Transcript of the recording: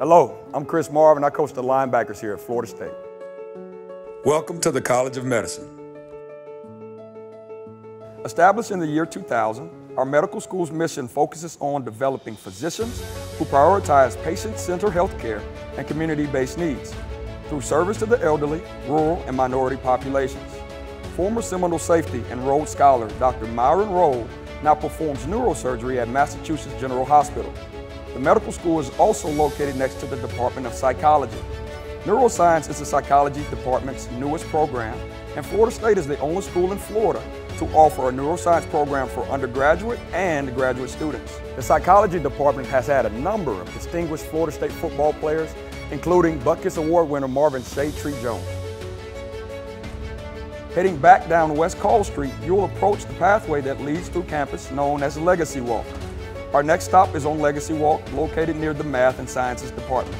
Hello, I'm Chris Marve. I coach the linebackers here at Florida State. Welcome to the College of Medicine. Established in the year 2000, our medical school's mission focuses on developing physicians who prioritize patient-centered healthcare and community-based needs through service to the elderly, rural, and minority populations. Former Seminole safety and Rhodes Scholar Dr. Myron Rolle now performs neurosurgery at Massachusetts General Hospital. The medical school is also located next to the Department of Psychology. Neuroscience is the psychology department's newest program, and Florida State is the only school in Florida to offer a neuroscience program for undergraduate and graduate students. The psychology department has had a number of distinguished Florida State football players, including Butkus Award winner Marvin Shade Tree Jones. Heading back down West Call Street, you'll approach the pathway that leads through campus known as Legacy Walk. Our next stop is on Legacy Walk, located near the Math and Sciences Department.